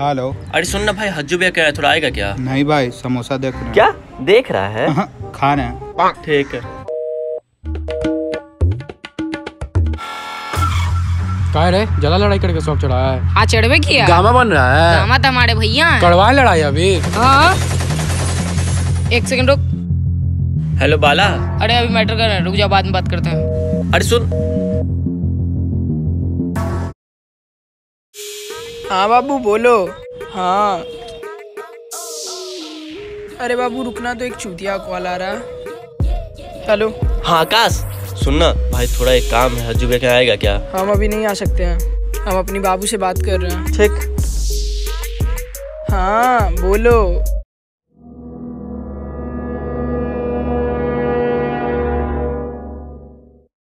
Hello. अरे सुन ना भाई हज्जू भैया कह रहा है थोड़ा आएगा क्या? नहीं भाई समोसा देख रहे क्या? देख रहा है? हैं खा रहे हैं। ठीक है। काय रे? जला लड़ाई करके शौक चढ़ाया है। हाँ चढ़वे किया। गामा बन रहा है। दामाद हमारे भैया कड़वा लड़ाई अभी। हाँ। एक सेकंड रुक। हेलो बाला। अरे अभी मैटर कर रहे हैं रुक जा बाद में बात करते हैं। अरे सुन। हाँ बाबू बोलो। हाँ। अरे बाबू रुकना तो एक चूतिया कॉल आ रहा। है हेलो हाँ आकाश सुनना। भाई थोड़ा एक काम है हजू भैया आएगा क्या? हम अभी नहीं आ सकते हैं। हम अपनी बाबू से बात कर रहे हैं। ठीक। हाँ बोलो।